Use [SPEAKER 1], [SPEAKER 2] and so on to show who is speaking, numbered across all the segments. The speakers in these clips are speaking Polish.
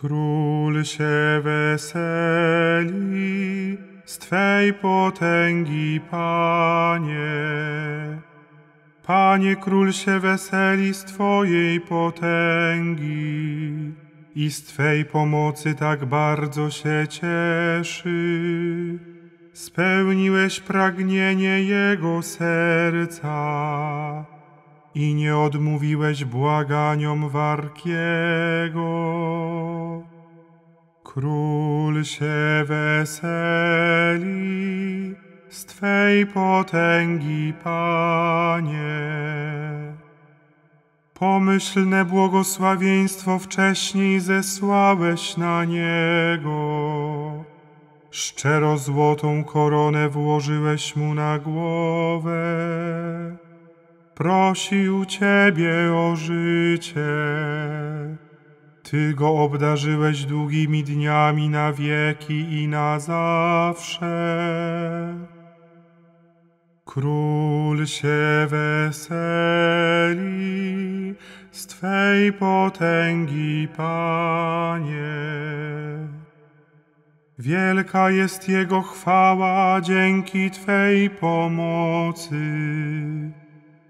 [SPEAKER 1] Król się weseli z Twej potęgi, Panie. Panie, Król się weseli z Twojej potęgi i z Twej pomocy tak bardzo się cieszy. Spełniłeś pragnienie Jego serca i nie odmówiłeś błaganiom Warkiego. Król się weseli z Twej potęgi, Panie. Pomyślne błogosławieństwo wcześniej zesłałeś na Niego. Szczero złotą koronę włożyłeś mu na głowę. Prosił Ciebie o życie. Ty go obdarzyłeś długimi dniami na wieki i na zawsze. Król się weseli z Twej potęgi, Panie. Wielka jest Jego chwała dzięki Twej pomocy.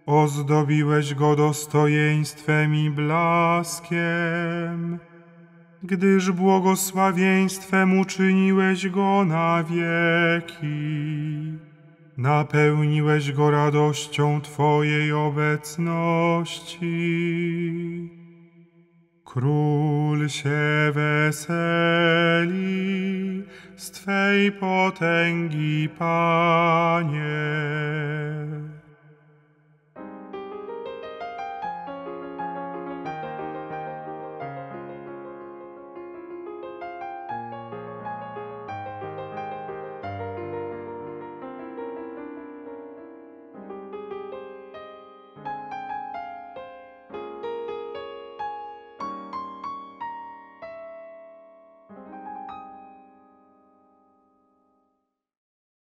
[SPEAKER 1] Ozdobiłeś Go dostojeństwem i blaskiem, gdyż błogosławieństwem uczyniłeś Go na wieki. Napełniłeś Go radością Twojej obecności. Król się weseli z Twej potęgi, Panie.